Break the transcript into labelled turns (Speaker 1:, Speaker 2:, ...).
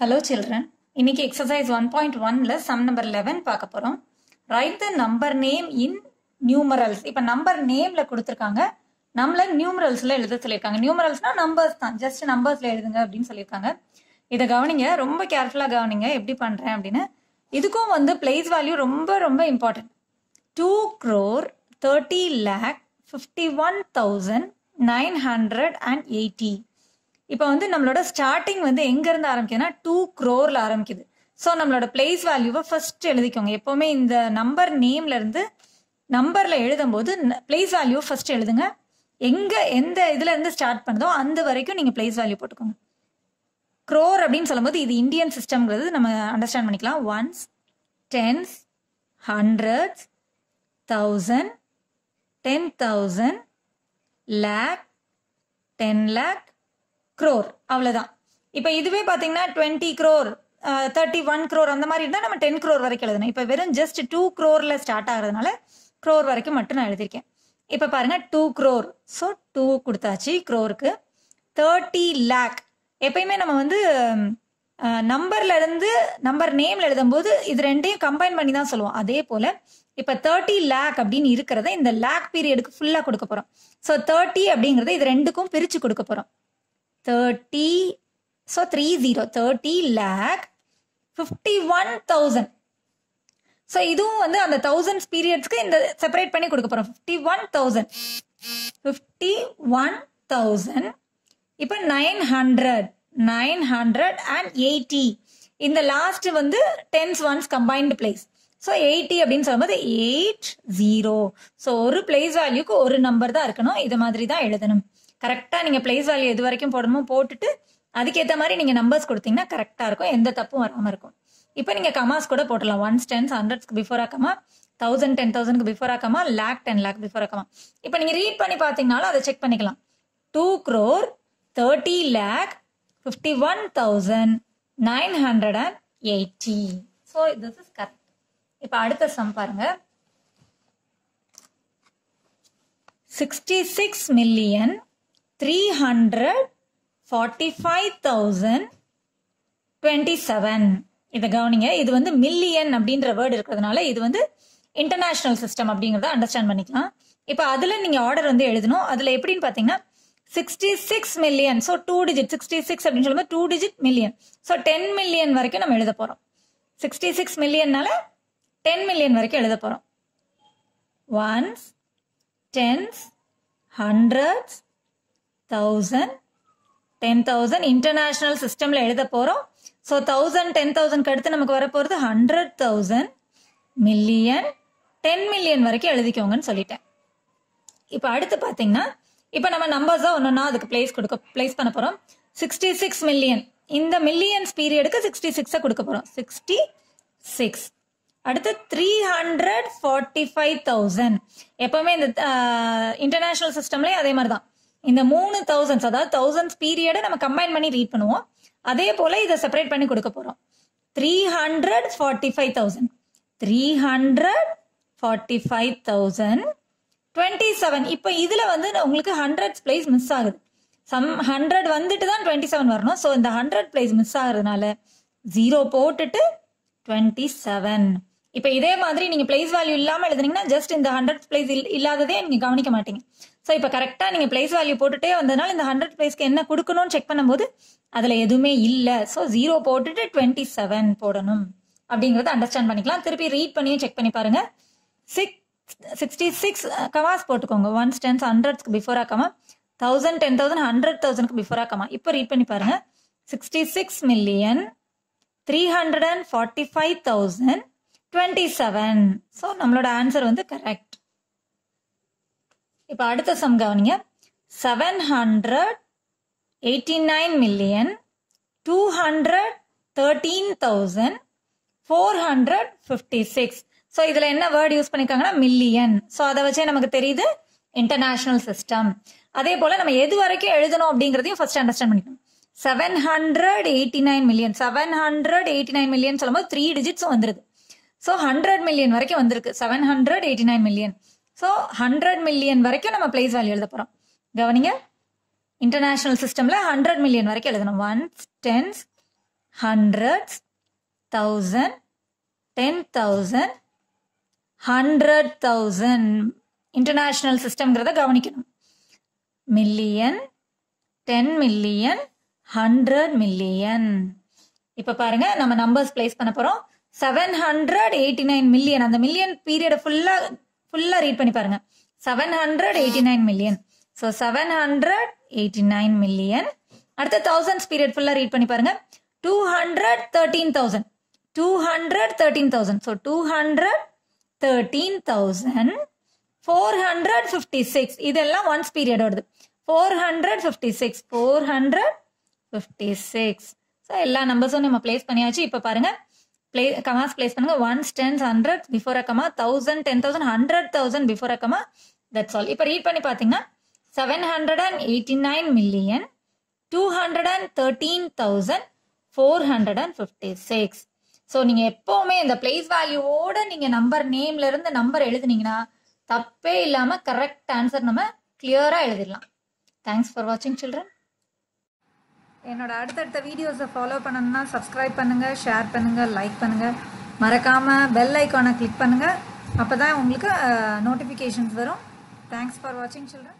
Speaker 1: Hello children இன்னைக்கு exercise one point ஒன்ல sum number eleven பார்க்க போறோம். Write the number name in numerals இப்போ நம்பர் நேம்ல கொடுத்துருக்காங்க. நம்மள நியூமரல்ஸ்ல எழுத சொல்லியிருக்காங்க. நியூமரல்ஸ்னா நம்பர்ஸ் தான். ஜஸ்ட் நம்பர்ஸ்ல எழுதுங்க அப்படின்னு சொல்லியிருக்காங்க. இதை கவனிங்க. ரொம்ப கேர்ஃபுல்லா கவனிங்க. எப்படி பண்றேன் அப்படின்னு. இதுக்கும் வந்து பிளேஸ் வேல்யூ ரொம்ப ரொம்ப important two crore thirty lakh fifty one thousand nine hundred and eighty இப்போ வந்து நம்மளோட ஸ்டார்டிங் வந்து எங்க இருந்து ஆரம்பிக்குதுன்னா டூ க்ரோரில் ஆரம்பிக்குது. ஸோ நம்மளோட பிளேஸ் வேல்யூவை ஃபர்ஸ்ட் எழுதிக்கோங்க. எப்பவுமே இந்த நம்பர் நேம்ல இருந்து நம்பர்ல எழுதும்போது பிளேஸ் வேல்யூ ஃபர்ஸ்ட் எழுதுங்க. எங்க எந்த இதுல இருந்து ஸ்டார்ட் பண்ணுதோ அந்த வரைக்கும் நீங்க பிளேஸ் வேல்யூ போட்டுக்கோங்க. க்ரோர் அப்படின்னு சொல்லும்போது இது இந்தியன் சிஸ்டம்ங்கிறது நம்ம அண்டர்ஸ்டாண்ட் பண்ணிக்கலாம். Ones tens hundreds thousand ten thousand lakh ten lakh crore அவ்வளோதான் இப்போ இதுவே பார்த்தீங்கன்னா twenty crore thirty one crore அந்த மாதிரி இருந்தால் நம்ம டென் க்ரோர் வரைக்கும் எழுதணும். இப்போ வெறும் ஜஸ்ட் டூ க்ரோரில் ஸ்டார்ட் ஆகிறதுனால க்ரோர் வரைக்கும் மட்டும் நான் எழுதியிருக்கேன். இப்போ பாருங்க டூ க்ரோர் ஸோ டூ கொடுத்தாச்சு க்ரோருக்கு தேர்ட்டி லேக் எப்பயுமே நம்ம வந்து நம்பர்ல இருந்து நம்பர் நேம்ல எழுதும்போது இது ரெண்டையும் கம்பைன் பண்ணி தான் சொல்லுவோம். அதே போல இப்போ தேர்ட்டி லேக் அப்படின்னு இருக்கிறத இந்த லேக் பீரியடுக்கு ஃபுல்லாக கொடுக்க போகிறோம் ஸோ தேர்ட்டி அப்படிங்கிறத இது ரெண்டுக்கும் பிரித்து கொடுக்க போகிறோம் thirty so three zero thirty lakh fifty one thousand so இதுவும் வந்து அந்த தௌசண்ட்ஸ் பீரியட்ஸ்க்கு இந்த செப்பரேட் பண்ணி கொடுக்க போகிறோம் fifty one thousand fifty one thousand இப்போ nine hundred nine hundred and eighty இந்த லாஸ்ட் வந்து tens ones combined place so eighty அப்படின்னு சொல்லும்போது எயிட் ஜீரோ ஸோ ஒரு பிளேஸ் வேல்யூக்கு ஒரு நம்பர் தான் இருக்கணும். இது மாதிரி தான் எழுதணும். கரெக்டாக நீங்கள் பிளேஸ் வேல்யூ எது வரைக்கும் போடணுமோ போட்டுட்டு அதுக்கேற்ற மாதிரி நீங்கள் நம்பர்ஸ் கொடுத்தீங்கன்னா கரெக்டாக இருக்கும். எந்த தப்பும் வராமல் இருக்கும். இப்போ நீங்கள் கமாஸ் கூட போட்டலாம். Ones tens ஹண்ட்ரட்ஸ்க்கு before a comma thousand ten தௌசண்ட்க்கு before a comma lakh ten lakh before a comma இப்போ நீங்கள் ரீட் பண்ணி பார்த்தீங்கனாலும் அதை செக் பண்ணிக்கலாம். Two crore thirty lakh fifty one thousand nine hundred and eighty so this is correct இப்போ அடுத்த sum பாருங்க. Sixty six million three hundred forty five thousand twenty seven இதை கவனிங்க இது வந்து மில்லியன் அப்படின்ற வேர்டு இருக்கிறதுனால இது வந்து இன்டர்நேஷ்னல் சிஸ்டம் அப்படிங்கிறத அண்டர்ஸ்டாண்ட் பண்ணிக்கலாம். இப்போ அதில் நீங்கள் ஆர்டர் வந்து எழுதணும். அதில் எப்படின்னு பார்த்தீங்கன்னா sixty six million so two digit sixty six அப்படின்னு சொல்லும்போது two digit million so ten million வரைக்கும் நம்ம எழுத போகிறோம் சிக்ஸ்டி சிக்ஸ் மில்லியன்னால டென் மில்லியன் வரைக்கும் எழுத போகிறோம் ones tens hundreds thousand ten thousand international சிஸ்டமில் எழுத போகிறோம் ஸோ தௌசண்ட் டென் தௌசண்ட்க்கு அடுத்து நமக்கு வரப்போகிறது hundred thousand million ten million வரைக்கும் எழுதிக்கோங்கன்னு சொல்லிட்டேன். இப்போ அடுத்து பார்த்தீங்கன்னா இப்போ நம்ம நம்பர்ஸா ஒன்னொன்னா அதுக்கு பிளேஸ் கொடுக்க பிளேஸ் பண்ண போறோம். சிக்ஸ்டி சிக்ஸ் மில்லியன் இந்த மில்லியன்ஸ் பீரியடுக்கு சிக்ஸ்டி சிக்ஸை கொடுக்க போறோம். சிக்ஸ்டி சிக்ஸ் அடுத்து three hundred forty five thousand எப்பவுமே இந்த இன்டர்நேஷனல் சிஸ்டம்லயே அதே மாதிரி தான் இந்த மூணு தௌசண்ட்ஸ் அதாவது தௌசண்ட்ஸ் பீரியடை நம்ம கம்பைன் பண்ணி ரீட் பண்ணுவோம். அதே போல இதை செப்பரேட் பண்ணி கொடுக்க போறோம். Three hundred forty five thousand three hundred forty five thousand twenty seven இப்போ இதில் வந்து உங்களுக்கு ஹண்ட்ரட் பிளேஸ் மிஸ் ஆகுது. சம் ஹண்ட்ரட் வந்துட்டு தான் டுவெண்ட்டி செவன் வரணும். ஸோ இந்த ஹண்ட்ரட் பிளேஸ் மிஸ் ஆகுறதுனால ஜீரோ போட்டுட்டு டுவெண்ட்டி செவன் இப்போ இதே மாதிரி நீங்கள் பிளேஸ் வேல்யூ இல்லாமல் எழுதுனீங்கன்னா ஜஸ்ட் இந்த ஹண்ட்ரட் பிளேஸ் இல்லாததே நீங்கள் கவனிக்க மாட்டீங்க. ஸோ இப்போ கரெக்டாக நீங்கள் பிளேஸ் வேல்யூ போட்டுட்டே வந்ததுனால இந்த ஹண்ட்ரட் பிளேஸ்க்கு என்ன கொடுக்கணும்னு செக் பண்ணும்போது அதில் எதுவுமே இல்லை. ஸோ ஜீரோ போட்டுட்டு டுவெண்ட்டி செவன் போடணும். அப்படிங்கிறத அண்டர்ஸ்டாண்ட் பண்ணிக்கலாம். திருப்பி ரீட் பண்ணியும் செக் பண்ணி பாருங்க. சிக்ஸ் சிக்ஸ்டி சிக்ஸ் கவாஸ் போட்டுக்கோங்க. ஒன்ஸ் டென்ஸ் ஹண்ட்ரட்ஸ்க்கு பிஃபோரா comma thousand ten thousand hundred தௌசண்ட்க்கு பிஃபோராக கமா இப்போ ரீட் பண்ணி பாருங்க. Sixty six million three hundred and forty five thousand twenty seven so நம்மளோட ஆன்சர் வந்து கரெக்ட் இப்போ அடுத்த சம் கவனிங்க. Seven hundred eighty nine million two hundred thirteen thousand four hundred fifty six so இதில் என்ன வேர்டு யூஸ் பண்ணிக்காங்கன்னா million so அதை வச்சே நமக்கு தெரியுது இன்டர்நேஷ்னல் சிஸ்டம் அதே போல் நம்ம எது வரைக்கும் எழுதணும் அப்படிங்கிறதையும் ஃபர்ஸ்ட் அண்டர்ஸ்டாண்ட் பண்ணிக்கணும். Seven hundred eighty nine million seven hundred eighty nine million சொல்லும்போது த்ரீ டிஜிட்ஸும் வந்துருது. ஸோ ஹண்ட்ரட் மில்லியன் வரைக்கும் வந்திருக்கு. Seven hundred eighty nine million so hundred million வரைக்கும் நம்ம பிளேஸ் வேல்யூ எழுத போகிறோம் கவனிங்க. இன்டர்நேஷ்னல் சிஸ்டமில் ஹண்ட்ரட் மில்லியன் வரைக்கும் எழுதணும். Ones tens hundreds thousand ten thousand hundred thousand international சிஸ்டம்ங்கிறத கவனிக்கணும். Million ten million hundred million இப்போ பாருங்க நம்ம நம்பர்ஸ் பிளேஸ் பண்ண போகிறோம் seven hundred eighty nine million அந்த மில்லியன் பீரியடை ஃபுல்லாக ஃபுல்லாக ரீட் பண்ணி பாருங்க. Seven hundred eighty nine million so seven hundred eighty nine million அடுத்த தௌசண்ட்ஸ் பீரியட் ஃபுல்லாக ரீட் பண்ணி பாருங்க. Two hundred thirteen thousand two hundred thirteen thousand so two hundred thirteen thousand four hundred fifty six இதெல்லாம் ones period வருது four hundred fifty six four hundred fifty six so எல்லா நம்பர்ஸும் நம்ம place பண்ணியாச்சு. இப்போ பாருங்க. பிளே கமாஸ் பிளேஸ் பண்ணுங்க. Ones tens hundred before a comma thousand ten thousand hundred thousand before a comma that's all இப்போ read பண்ணி பார்த்தீங்கன்னா seven hundred and eighty nine million two hundred and thirteen thousand four hundred and fifty six so நீங்கள் எப்போவுமே இந்த place வேல்யூவோட நீங்கள் number நேம்லேருந்து number எழுதுனீங்கன்னா தப்பே இல்லாமல் correct answer நம்ம கிளியராக எழுதிடலாம். தேங்க்ஸ் ஃபார் வாட்சிங் சில்ட்ரன் என்னோட அடுத்தடுத்த வீடியோஸை ஃபாலோ பண்ணணும்னா சப்ஸ்கிரைப் பண்ணுங்கள் ஷேர் பண்ணுங்கள் லைக் பண்ணுங்கள் மறக்காமல் பெல் ஐக்கானை கிளிக் பண்ணுங்கள் அப்போ தான் உங்களுக்கு நோட்டிஃபிகேஷன்ஸ் வரும். தேங்க்ஸ் ஃபார் வாட்சிங் சில்ட்ரன்